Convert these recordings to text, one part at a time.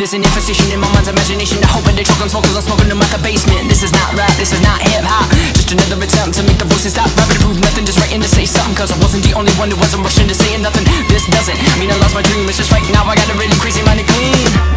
There's an infestation in my mind's imagination. I hope they choke on smoke cause I'm smoking out the basement. This is not rap, this is not hip hop Just another attempt to make the voices stop Rapping to prove nothing, just writing to say something Cause I wasn't the only one who wasn't rushing to saying nothing. This doesn't mean I lost my dream. It's just right now I got a really crazy mind to clean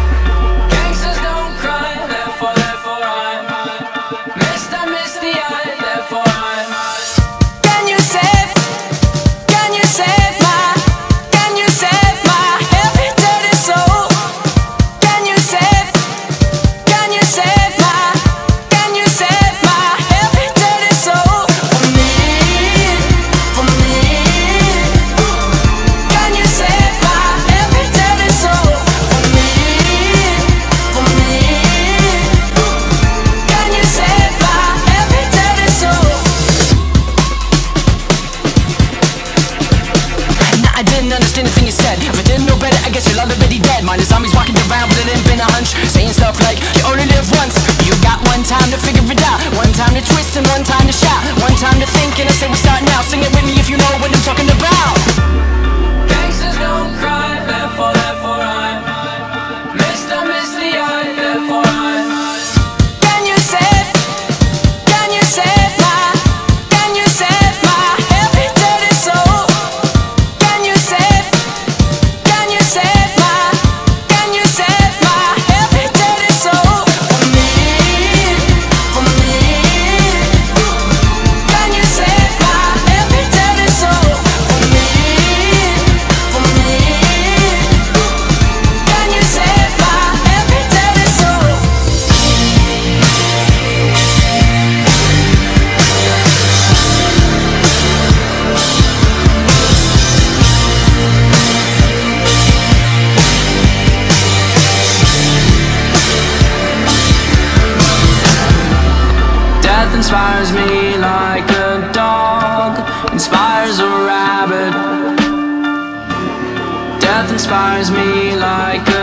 didn't understand you said. If I didn't know better, I guess you're already dead. Mine is zombies walking around with it ain't been a hunch Saying stuff like, you only live once. You got one time to figure it out One time to twist and one time inspires me like a dog inspires a rabbit. Death inspires me like a